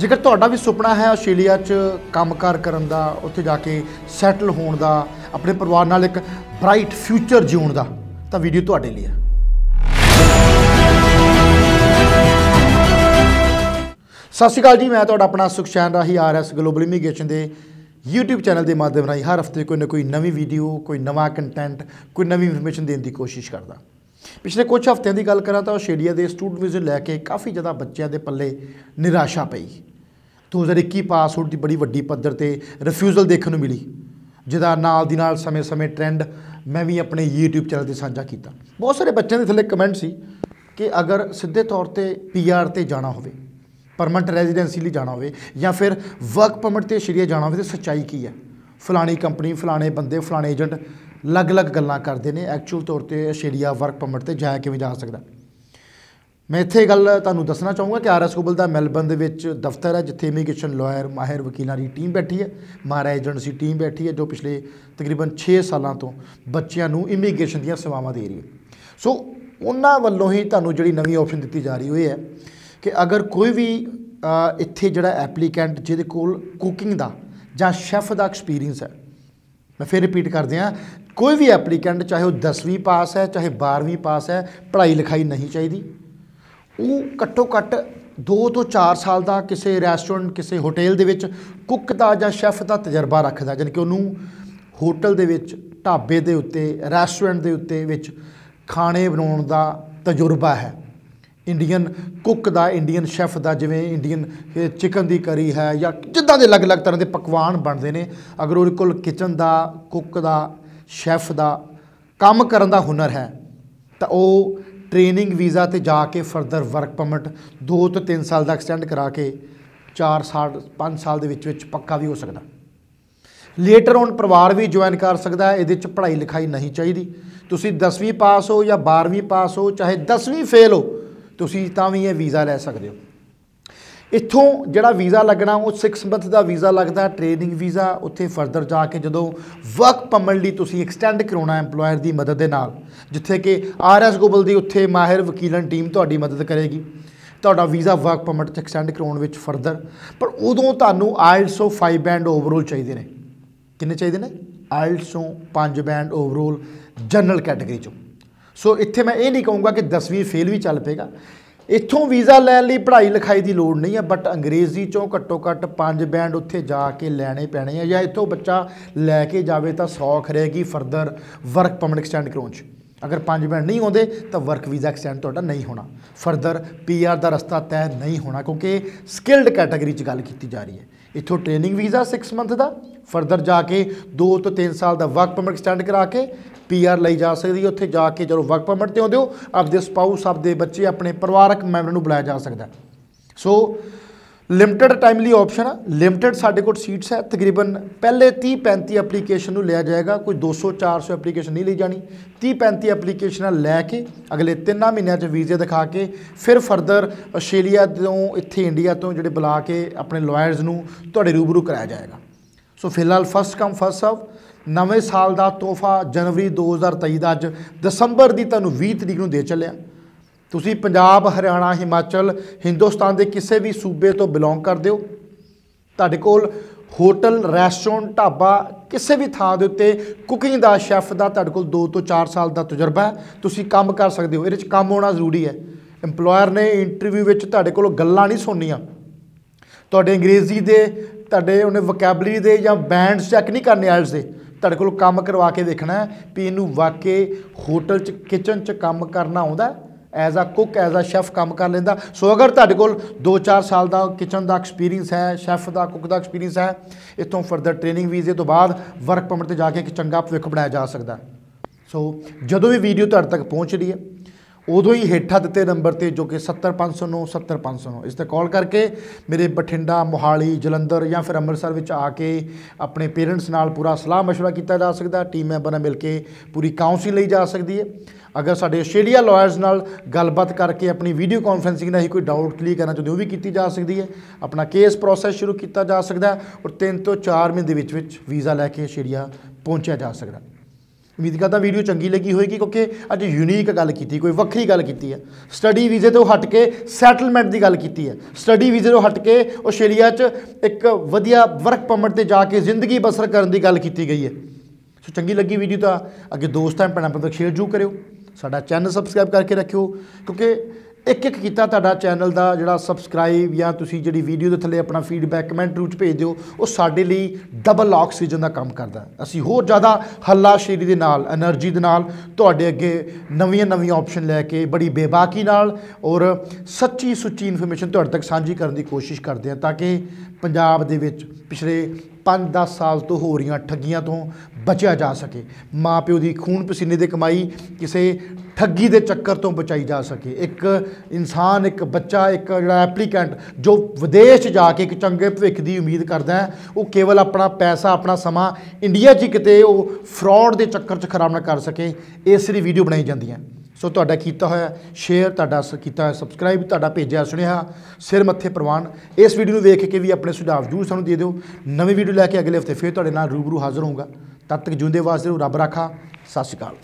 ਜੇਕਰ ਤੁਹਾਡਾ ਵੀ ਸੁਪਨਾ ਹੈ ਆਸਟ੍ਰੇਲੀਆ 'ਚ ਕੰਮਕਾਰ ਕਰਨ ਦਾ, ਉੱਥੇ ਜਾ ਕੇ ਸੈਟਲ ਹੋਣ ਦਾ, ਆਪਣੇ ਪਰਿਵਾਰ ਨਾਲ ਇੱਕ ਬ੍ਰਾਈਟ ਫਿਊਚਰ ਜਿਉਣ ਦਾ, ਤਾਂ ਵੀਡੀਓ ਤੁਹਾਡੇ ਲਈ ਹੈ। ਸਤਿ ਸ਼੍ਰੀ ਅਕਾਲ ਜੀ, ਮੈਂ ਤੁਹਾਡਾ ਆਪਣਾ Sukhchain Rahi RS global immigration ਦੇ YouTube ਚੈਨਲ ਦੇ ਮਾਧਿਅਮ ਰਾਹੀਂ ਹਰ ਹਫ਼ਤੇ ਕੋਈ ਨਾ ਕੋਈ ਨਵੀਂ ਵੀਡੀਓ ਕੋਈ ਨਵਾਂ ਕੰਟੈਂਟ ਕੋਈ ਨਵੀਂ ਇਨਫੋਰਮੇਸ਼ਨ ਦੇਣ ਦੀ ਕੋਸ਼ਿਸ਼ ਕਰਦਾ। ਪਿਛਲੇ ਕੁਝ ਹਫ਼ਤਿਆਂ ਦੀ ਗੱਲ ਕਰਾਂ ਤਾਂ ਆਸਟ੍ਰੇਲੀਆ ਦੇ ਸਟੂਡੈਂਟ ਵੀਜ਼ੇ ਲੈ ਕੇ ਕਾਫੀ ਜ਼ਿਆਦਾ ਬੱਚਿਆਂ ਦੇ ਪੱਲੇ ਨਿਰਾਸ਼ਾ ਪਈ। 2021 ਪਾਸ ਆਊਟ ਦੀ ਬੜੀ ਵੱਡੀ ਪੱਧਰ ਤੇ ਰਿਫਿਊਜ਼ਲ ਦੇਖਣ ਨੂੰ ਮਿਲੀ, ਜਿਹਦਾ ਨਾਲ ਦੀ ਨਾਲ ਸਮੇਂ-ਸਮੇਂ ਟ੍ਰੈਂਡ ਮੈਂ ਵੀ ਆਪਣੇ YouTube ਚੈਨਲ ਤੇ ਸਾਂਝਾ ਕੀਤਾ। ਬਹੁਤ ਸਾਰੇ ਬੱਚਿਆਂ ਦੇ ਥੱਲੇ ਕਮੈਂਟ ਸੀ ਕਿ ਅਗਰ ਸਿੱਧੇ ਤੌਰ ਤੇ PR ਤੇ ਜਾਣਾ ਹੋਵੇ ਪਰਮਨੈਂਟ ਰੈਜ਼ੀਡੈਂਸੀ ਲਈ ਜਾਣਾ ਹੋਵੇ, ਜਾਂ ਫਿਰ ਵਰਕ ਪਰਮਿਟ ਤੇ ਸ਼ਰੀਆ ਜਾਣਾ ਹੋਵੇ, ਤੇ ਸੱਚਾਈ ਕੀ ਹੈ? ਫਲਾਣੀ ਕੰਪਨੀ ਫਲਾਣੇ ਬੰਦੇ, ਫਲਾਣੇ ਏਜੰਟ ਅਲੱਗ-ਅਲੱਗ ਗੱਲਾਂ ਕਰਦੇ ਨੇ ਐਕਚੁਅਲ ਤੌਰ ਤੇ ਸ਼ਰੀਆ ਵਰਕ ਪਰਮਿਟ ਤੇ ਜਾਇਆ ਕਿਵੇਂ ਜਾ ਸਕਦਾ? ਮੈਂ ਇੱਥੇ ਗੱਲ ਤੁਹਾਨੂੰ ਦੱਸਣਾ ਚਾਹੂੰਗਾ ਕਿ ਆਰਐਸ ਗਲੋਬਲ ਦਾ ਮੈਲਬਨ ਦੇ ਵਿੱਚ ਦਫ਼ਤਰ ਹੈ, ਜਿੱਥੇ ਇਮੀਗ੍ਰੇਸ਼ਨ ਲਾਇਰ ਮਾਹਿਰ ਵਕੀਲਾਂ ਦੀ ਟੀਮ ਬੈਠੀ ਹੈ ਮਾਰਾ ਏਜੰਸੀ ਟੀਮ ਬੈਠੀ ਹੈ, ਜੋ ਪਿਛਲੇ ਤਕਰੀਬਨ 6 ਸਾਲਾਂ ਤੋਂ ਬੱਚਿਆਂ ਨੂੰ ਇਮੀਗ੍ਰੇਸ਼ਨ ਦੀਆਂ ਸੇਵਾਵਾਂ ਦੇ ਰਹੀ ਹੈ। ਸੋ ਉਹਨਾਂ ਵੱਲੋਂ ਹੀ ਤੁਹਾਨੂੰ ਜਿਹੜੀ ਨਵੀਂ ਆਪਸ਼ਨ ਦਿੱਤੀ ਜਾ ਰਹੀ ਹੋਈ ਹੈ ਕਿ ਅਗਰ ਕੋਈ ਵੀ ਇੱਥੇ ਜਿਹੜਾ ਐਪਲੀਕੈਂਟ ਜਿਹਦੇ ਕੋਲ ਕੁਕਿੰਗ ਦਾ ਜਾਂ ਸ਼ੈਫ ਦਾ ਐਕਸਪੀਰੀਅੰਸ ਹੈ, ਮੈਂ ਫਿਰ ਰਿਪੀਟ ਕਰਦੇ ਹਾਂ, ਕੋਈ ਵੀ ਐਪਲੀਕੈਂਟ ਚਾਹੇ ਉਹ 10ਵੀਂ ਪਾਸ ਹੈ, ਚਾਹੇ 12ਵੀਂ ਪਾਸ ਹੈ, ਪੜ੍ਹਾਈ ਲਿਖਾਈ ਨਹੀਂ ਚਾਹੀਦੀ। ਉਹ ਘੱਟੋ ਘੱਟ 2 ਤੋਂ 4 ਸਾਲ ਦਾ ਕਿਸੇ ਰੈਸਟੋਰੈਂਟ ਕਿਸੇ ਹੋਟਲ ਦੇ ਵਿੱਚ ਕੁੱਕ ਦਾ ਜਾਂ ਸ਼ੈਫ ਦਾ ਤਜਰਬਾ ਰੱਖਦਾ, ਜਾਣੀ ਕਿ ਉਹਨੂੰ ਹੋਟਲ ਦੇ ਵਿੱਚ, ਢਾਬੇ ਦੇ ਉੱਤੇ ਰੈਸਟੋਰੈਂਟ ਦੇ ਉੱਤੇ ਵਿੱਚ ਖਾਣੇ ਬਣਾਉਣ ਦਾ ਤਜਰਬਾ ਹੈ। ਇੰਡੀਅਨ ਕੁੱਕ ਦਾ ਇੰਡੀਅਨ ਸ਼ੈਫ ਦਾ, ਜਿਵੇਂ ਇੰਡੀਅਨ ਚਿਕਨ ਦੀ ਕਰੀ ਹੈ ਜਾਂ ਜਿੱਦਾਂ ਦੇ ਅਲੱਗ-ਅਲੱਗ ਤਰ੍ਹਾਂ ਦੇ ਪਕਵਾਨ ਬਣਦੇ ਨੇ, ਅਗਰ ਉਹਦੇ ਕੋਲ ਕਿਚਨ ਦਾ ਕੁੱਕ ਦਾ ਸ਼ੈਫ ਦਾ ਕੰਮ ਕਰਨ ਦਾ ਹੁਨਰ ਹੈ, ਤਾਂ ਉਹ ਟ੍ਰੇਨਿੰਗ ਵੀਜ਼ਾ ਤੇ ਜਾ ਕੇ ਫਰਦਰ ਵਰਕ ਪਰਮਿਟ 2 ਤੋਂ 3 ਸਾਲ ਦਾ ਐਕਸਟੈਂਡ ਕਰਾ ਕੇ 4 ਸਾਲ 5 ਸਾਲ ਦੇ ਵਿੱਚ ਵਿੱਚ ਪੱਕਾ ਵੀ ਹੋ ਸਕਦਾ। ਲੇਟਰ ਔਨ ਪਰਿਵਾਰ ਵੀ ਜੁਆਇਨ ਕਰ ਸਕਦਾ ਹੈ, ਇਹਦੇ ਚ ਪੜ੍ਹਾਈ ਲਿਖਾਈ ਨਹੀਂ ਚਾਹੀਦੀ। ਤੁਸੀਂ 10ਵੀਂ ਪਾਸ ਹੋ ਜਾਂ 12ਵੀਂ ਪਾਸ ਹੋ, ਚਾਹੇ 10ਵੀਂ ਫੇਲ ਹੋ, ਤੁਸੀਂ ਤਾਂ ਵੀ ਇਹ ਵੀਜ਼ਾ ਲੈ ਸਕਦੇ ਹੋ। ਇੱਥੋਂ ਜਿਹੜਾ ਵੀਜ਼ਾ ਲੱਗਣਾ, ਉਹ 6 ਮੰਥ ਦਾ ਵੀਜ਼ਾ ਲੱਗਦਾ ਟ੍ਰੇਨਿੰਗ ਵੀਜ਼ਾ, ਉੱਥੇ ਫਰਦਰ ਜਾ ਕੇ ਜਦੋਂ ਵਰਕ ਪਰਮਿਟ ਲਈ ਤੁਸੀਂ ਐਕਸਟੈਂਡ ਕਰਾਉਣਾ EMPLOYER ਦੀ ਮਦਦ ਦੇ ਨਾਲ, ਜਿੱਥੇ ਕਿ ਆਰਐਸ ਗੋਬਲ ਦੀ ਉੱਥੇ ਮਾਹਿਰ ਵਕੀਲਾਂ ਟੀਮ ਤੁਹਾਡੀ ਮਦਦ ਕਰੇਗੀ। ਤੁਹਾਡਾ ਵੀਜ਼ਾ ਵਰਕ ਪਰਮਿਟ ਚ ਐਕਸਟੈਂਡ ਕਰਾਉਣ ਵਿੱਚ ਫਰਦਰ ਪਰ ਉਦੋਂ ਤੁਹਾਨੂੰ IELTS of 5 ਬੈਂਡ ਓਵਰਆਲ ਚਾਹੀਦੇ ਨੇ। ਕਿੰਨੇ ਚਾਹੀਦੇ ਨੇ? IELTS ਤੋਂ 5 ਬੈਂਡ ਓਵਰਆਲ ਜਨਰਲ ਕੈਟਾਗਰੀ ਚੋਂ। ਸੋ ਇੱਥੇ ਮੈਂ ਇਹ ਨਹੀਂ ਕਹੂੰਗਾ ਕਿ 10ਵੀਂ ਫੇਲ ਵੀ ਚੱਲ ਪਏਗਾ। ਇੱਥੋਂ ਵੀਜ਼ਾ ਲੈਣ ਲਈ ਪੜ੍ਹਾਈ ਲਿਖਾਈ ਦੀ ਲੋੜ ਨਹੀਂ ਹੈ ਬਟ ਅੰਗਰੇਜ਼ੀ ਚੋਂ ਘੱਟੋ ਘੱਟ ਪੰਜ ਬੈਂਡ ਉੱਥੇ ਜਾ ਕੇ ਲੈਣੇ ਪੈਣੇ ਆ, ਜਾਂ ਇੱਥੋਂ ਬੱਚਾ ਲੈ ਕੇ ਜਾਵੇ ਤਾਂ ਸੌਖ ਰਹੇਗੀ ਫਰਦਰ ਵਰਕ ਪਰਮਿਟ ਐਕਸਟੈਂਡ ਕਰਾਉਣ 'ਚ। ਅਗਰ 5 ਮਿੰਟ ਨਹੀਂ ਆਉਂਦੇ, ਤਾਂ ਵਰਕ ਵੀਜ਼ਾ ਐਕਸਟੈਂਡ ਤੁਹਾਡਾ ਨਹੀਂ ਹੋਣਾ। ਫਰਦਰ ਪੀਆਰ ਦਾ ਰਸਤਾ ਤੈਅ ਨਹੀਂ ਹੋਣਾ, ਕਿਉਂਕਿ ਸਕਿਲਡ ਕੈਟਾਗਰੀ 'ਚ ਗੱਲ ਕੀਤੀ ਜਾ ਰਹੀ ਹੈ। ਇੱਥੋਂ ਟ੍ਰੇਨਿੰਗ ਵੀਜ਼ਾ 6 ਮੰਥ ਦਾ ਫਰਦਰ ਜਾ ਕੇ 2 ਤੋਂ 3 ਸਾਲ ਦਾ ਵਰਕ ਪਰਮਿਟ ਐਕਸਟੈਂਡ ਕਰਾ ਕੇ ਪੀਆਰ ਲਈ ਜਾ ਸਕਦੀ ਹੈ। ਉੱਥੇ ਜਾ ਕੇ ਜਦੋਂ ਵਰਕ ਪਰਮਿਟ ਤੇ ਆਉਂਦੇ ਹੋ, ਆਪਦੇ ਸਪਾਊਸ ਆਪਦੇ ਬੱਚੇ, ਆਪਣੇ ਪਰਿਵਾਰਕ ਮੈਂਬਰ ਨੂੰ ਬੁਲਾਇਆ ਜਾ ਸਕਦਾ ਸੋ ਲਿਮਟਿਡ ਟਾਈਮਲੀ ਆਪਸ਼ਨ ਆ। ਲਿਮਟਿਡ ਸਾਡੇ ਕੋਲ ਸੀਟਸ ਹੈ। ਤਕਰੀਬਨ ਪਹਿਲੇ 30 35 ਐਪਲੀਕੇਸ਼ਨ ਨੂੰ ਲਿਆ ਜਾਏਗਾ। ਕੋਈ 200 400 ਐਪਲੀਕੇਸ਼ਨ ਨਹੀਂ ਲਈ ਜਾਣੀ। 30 35 ਐਪਲੀਕੇਸ਼ਨਾਂ ਲੈ ਕੇ ਅਗਲੇ 3 ਮਹੀਨਿਆਂ 'ਚ ਵੀਜ਼ੇ ਦਿਖਾ ਕੇ ਫਿਰ ਫਰਦਰ ਆਸਟ੍ਰੇਲੀਆ ਤੋਂ, ਇੱਥੇ ਇੰਡੀਆ ਤੋਂ ਜਿਹੜੇ ਬੁਲਾ ਕੇ ਆਪਣੇ ਲਾਇਰਸ ਨੂੰ ਤੁਹਾਡੇ ਰੂਬਰੂ ਕਰਾਇਆ ਜਾਏਗਾ। ਸੋ ਫਿਲਹਾਲ ਫਸਟ ਕਮ ਫਸਟ ਸਰਵ ਨਵੇਂ ਸਾਲ ਦਾ ਤੋਹਫਾ ਜਨਵਰੀ 2023 ਦਾ ਅੱਜ ਦਸੰਬਰ ਦੀ ਤੁਹਾਨੂੰ 20 ਤਰੀਕ ਨੂੰ ਦੇ ਚੱਲਿਆ। ਤੁਸੀਂ ਪੰਜਾਬ, ਹਰਿਆਣਾ, ਹਿਮਾਚਲ, ਹਿੰਦੁਸਤਾਨ ਦੇ ਕਿਸੇ ਵੀ ਸੂਬੇ ਤੋਂ ਬਿਲੋਂਗ ਕਰਦੇ ਹੋ। ਤੁਹਾਡੇ ਕੋਲ ਹੋਟਲ ਰੈਸਟੋਰੈਂਟ ਢਾਬਾ, ਕਿਸੇ ਵੀ ਥਾਂ ਦੇ ਉੱਤੇ ਕੁਕਿੰਗ ਦਾ ਸ਼ੈਫ ਦਾ ਤੁਹਾਡੇ ਕੋਲ 2 ਤੋਂ 4 ਸਾਲ ਦਾ ਤਜਰਬਾ ਹੈ। ਤੁਸੀਂ ਕੰਮ ਕਰ ਸਕਦੇ ਹੋ। ਇਹਦੇ ਵਿੱਚ ਕੰਮ ਹੋਣਾ ਜ਼ਰੂਰੀ ਹੈ। EMPLOYER ਨੇ ਇੰਟਰਵਿਊ ਵਿੱਚ ਤੁਹਾਡੇ ਕੋਲ ਗੱਲਾਂ ਨਹੀਂ ਸੁਣਨੀਆਂ। ਤੁਹਾਡੇ ਅੰਗਰੇਜ਼ੀ ਦੇ, ਤੁਹਾਡੇ ਉਹਨੇ ਵੋਕੈਬਲਰੀ ਦੇ ਜਾਂ ਬੈਂਡਸ ਚੈੱਕ ਨਹੀਂ ਕਰਨੇ ਆਇਲਸ ਦੇ। ਤੁਹਾਡੇ ਕੋਲ ਕੰਮ ਕਰਵਾ ਕੇ ਦੇਖਣਾ ਵੀ ਇਹਨੂੰ ਵਾਕਈ ਹੋਟਲ 'ਚ ਕਿਚਨ 'ਚ ਕੰਮ ਕਰਨਾ ਆਉਂਦਾ as a cook as a chef ਕੰਮ ਕਰ ਲੈਂਦਾ। ਸੋ ਅਗਰ ਤੁਹਾਡੇ ਕੋਲ 2-4 ਸਾਲ ਦਾ ਕਿਚਨ ਦਾ ਐਕਸਪੀਰੀਅੰਸ ਹੈ ਸ਼ੈਫ ਦਾ ਕੁੱਕ ਦਾ ਐਕਸਪੀਰੀਅੰਸ ਹੈ ਇਤੋਂ ਫਰਦਰ ਟ੍ਰੇਨਿੰਗ ਵੀਜ਼ੇ ਤੋਂ ਬਾਅਦ ਵਰਕ ਪਰਮਿਟ ਤੇ ਜਾ ਕੇ ਇੱਕ ਚੰਗਾ ਭਵਿੱਖ ਬਣਾਇਆ ਜਾ ਸਕਦਾ। ਸੋ ਜਦੋਂ ਵੀ ਵੀਡੀਓ ਤੁਹਾਡੇ ਤੱਕ ਪਹੁੰਚ ਰਹੀ ਹੈ ਉਦੋਂ ਹੀ ਹੇਠਾਂ ਦਿੱਤੇ ਨੰਬਰ ਤੇ ਜੋ ਕਿ 70509 70509 ਇਸ ਤੇ ਕਾਲ ਕਰਕੇ ਮੇਰੇ ਬਠਿੰਡਾ ਮੋਹਾਲੀ ਜਲੰਧਰ ਜਾਂ ਫਿਰ ਅੰਮ੍ਰਿਤਸਰ ਵਿੱਚ ਆ ਕੇ ਆਪਣੇ ਪੇਰੈਂਟਸ ਨਾਲ ਪੂਰਾ ਸਲਾਹ مشورہ ਕੀਤਾ ਜਾ ਸਕਦਾ ਟੀਮ ਮੈਂਬਰ ਨਾਲ ਮਿਲ ਕੇ ਪੂਰੀ ਕਾਉਂਸਲਿੰਗ ਲਈ ਜਾ ਸਕਦੀ ਹੈ ਅਗਰ ਸਾਡੇ ਆਸਟ੍ਰੇਲੀਆ ਲਾਇਰਸ ਨਾਲ ਗੱਲਬਾਤ ਕਰਕੇ ਆਪਣੀ ਵੀਡੀਓ ਕਾਨਫਰੈਂਸਿੰਗ ਨਾਲ ਹੀ ਕੋਈ ਡਾਊਟ ਕਲੀਅਰ ਕਰਨਾ ਚਾਹੁੰਦੇ ਹੋ ਉਹ ਵੀ ਕੀਤੀ ਜਾ ਸਕਦੀ ਹੈ ਆਪਣਾ ਕੇਸ ਪ੍ਰੋਸੈਸ ਸ਼ੁਰੂ ਕੀਤਾ ਜਾ ਸਕਦਾ ਹੈ ਔਰ 3 ਤੋਂ 4 ਮਹੀਨੇ ਦੇ ਵਿੱਚ ਵਿੱਚ ਵੀਜ਼ਾ ਲੈ ਕੇ ਆਸਟ੍ਰੇਲੀਆ ਪਹੁੰਚਿਆ ਜਾ ਸਕਦਾ ਉਮੀਦ ਕਰਦਾ ਵੀਡੀਓ ਚੰਗੀ ਲੱਗੀ ਹੋਏਗੀ ਕਿਉਂਕਿ ਅੱਜ ਯੂਨੀਕ ਗੱਲ ਕੀਤੀ, ਕੋਈ ਵੱਖਰੀ ਗੱਲ ਕੀਤੀ ਹੈ। ਸਟੱਡੀ ਵੀਜ਼ੇ ਤੋਂ ਹਟ ਕੇ ਸੈਟਲਮੈਂਟ ਦੀ ਗੱਲ ਕੀਤੀ ਹੈ। ਸਟੱਡੀ ਵੀਜ਼ੇ ਤੋਂ ਹਟ ਕੇ ਆਸਟ੍ਰੇਲੀਆ 'ਚ ਇੱਕ ਵਧੀਆ ਵਰਕ ਪਰਮਿਟ ਤੇ ਜਾ ਕੇ ਜ਼ਿੰਦਗੀ ਬਸਰ ਕਰਨ ਦੀ ਗੱਲ ਕੀਤੀ ਗਈ ਹੈ। ਸੋ ਚੰਗੀ ਲੱਗੀ ਵੀਡੀਓ ਤਾਂ, ਅੱਗੇ ਦੋਸਤਾਂ, ਭੈਣਾਂ ਤੱਕ ਸ਼ੇਅਰ ਜ਼ਰੂਰ ਕਰਿਓ। ਸਾਡਾ ਚੈਨਲ ਸਬਸਕ੍ਰਾਈਬ ਕਰਕੇ ਰੱਖਿਓ, ਕਿਉਂਕਿ ਇੱਕ ਇੱਕ ਕੀਤਾ ਤੁਹਾਡਾ ਚੈਨਲ ਦਾ ਜਿਹੜਾ ਸਬਸਕ੍ਰਾਈਬ ਜਾਂ ਤੁਸੀਂ ਜਿਹੜੀ ਵੀਡੀਓ ਦੇ ਥੱਲੇ ਆਪਣਾ ਫੀਡਬੈਕ ਕਮੈਂਟ ਰੂਪ ਭੇਜ ਦਿਓ, ਉਹ ਸਾਡੇ ਲਈ ਡਬਲ ਆਕਸੀਜਨ ਦਾ ਕੰਮ ਕਰਦਾ ਅਸੀਂ ਹੋਰ ਜ਼ਿਆਦਾ ਹੱਲਾਸ਼ੇਰੀ ਦੇ ਨਾਲ એનર્ਜੀ ਦੇ ਨਾਲ ਤੁਹਾਡੇ ਅੱਗੇ ਨਵੀਆਂ ਨਵੀਆਂ ਆਪਸ਼ਨ ਲੈ ਕੇ ਬੜੀ ਬੇਬਾਕੀ ਨਾਲ ਔਰ ਸੱਚੀ ਸੁੱਚੀ ਇਨਫੋਰਮੇਸ਼ਨ ਤੁਹਾਡੇ ਤੱਕ ਸਾਂਝੀ ਕਰਨ ਦੀ ਕੋਸ਼ਿਸ਼ ਕਰਦੇ ਹਾਂ ਤਾਂ ਕਿ ਪੰਜਾਬ ਦੇ ਵਿੱਚ ਪਿਛਲੇ 5-10 ਸਾਲ ਤੋਂ ਹੋ ਰਹੀਆਂ ਠੱਗੀਆਂ ਤੋਂ ਬਚਿਆ ਜਾ ਸਕੇ। ਮਾਂ ਪਿਓ ਦੀ ਖੂਨ ਪਸੀਨੇ ਦੀ ਕਮਾਈ ਕਿਸੇ ਠੱਗੀ ਦੇ ਚੱਕਰ ਤੋਂ ਬਚਾਈ ਜਾ ਸਕੇ। ਇੱਕ ਇਨਸਾਨ, ਇੱਕ ਬੱਚਾ, ਇੱਕ ਜਿਹੜਾ ਐਪਲੀਕੈਂਟ ਜੋ ਵਿਦੇਸ਼ 'ਚ ਜਾ ਕੇ ਇੱਕ ਚੰਗੇ ਭਵਿੱਖ ਦੀ ਉਮੀਦ ਕਰਦਾ ਹੈ, ਉਹ ਕੇਵਲ ਆਪਣਾ ਪੈਸਾ, ਆਪਣਾ ਸਮਾਂ ਇੰਡੀਆ 'ਚ ਕਿਤੇ ਉਹ ਫਰਾਡ ਦੇ ਚੱਕਰ 'ਚ ਖਰਾਬ ਨਾ ਕਰ ਸਕੇ। ਇਸ ਲਈ ਵੀਡੀਓ ਬਣਾਈ ਜਾਂਦੀਆਂ ਸੋ ਤੁਹਾਡਾ ਕੀਤਾ ਹੋਇਆ? ਸ਼ੇਅਰ ਤੁਹਾਡਾ ਸ- ਕੀਤਾ ਹੋਇਆ ਸਬਸਕ੍ਰਾਈਬ ਤੁਹਾਡਾ ਭੇਜਿਆ ਸੁਣਿਆ ਸਿਰ ਮੱਥੇ ਪ੍ਰਵਾਨ। ਇਸ ਵੀਡੀਓ ਨੂੰ ਵੇਖ ਕੇ ਵੀ ਆਪਣੇ ਸੁਝਾਅ ਜ਼ਰੂਰ ਸਾਨੂੰ ਦੇ ਦਿਓ। ਨਵੀਂ ਵੀਡੀਓ ਲੈ ਕੇ ਅਗਲੇ ਹਫ਼ਤੇ ਫੇਰ ਤੁਹਾਡੇ ਨਾਲ ਰੂਬਰੂ ਹਾਜ਼ਰ ਹੋਊਗਾ। ਤਦ ਤੱਕ ਜਿਉਂਦੇ ਵਾਸਤੇ ਰਹੋ, ਰੱਬ ਰਾਖਾ। ਸਤਿ ਸ਼੍ਰੀ ਅਕਾਲ।